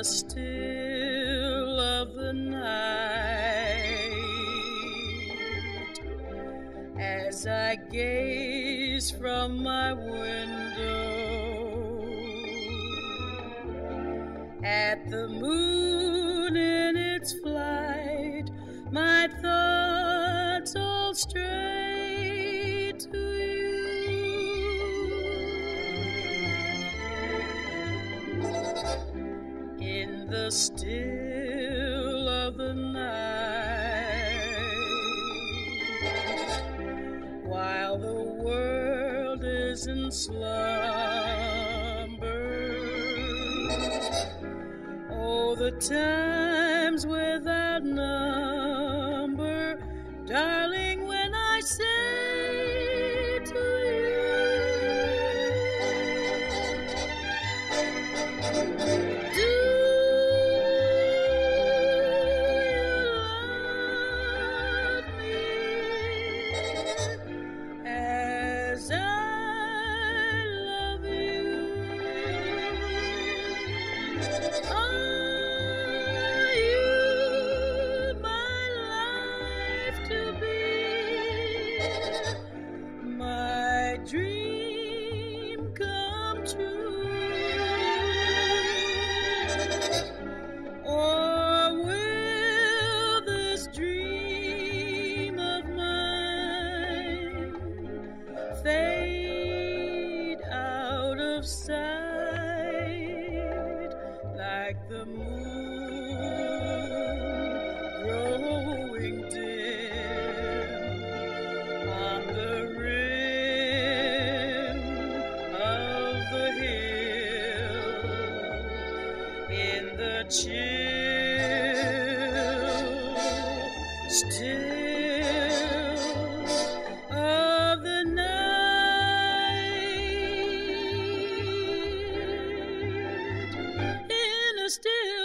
the still of the night. As I gaze from my window at the moon in its flight, my thoughts all stray the still of the night, while the world is in slumber. Oh, the times without number, darling, when I say of sight like the moon growing dim on the rim of the hill. In the chill still still